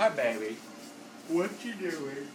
Hi, baby. What you doing?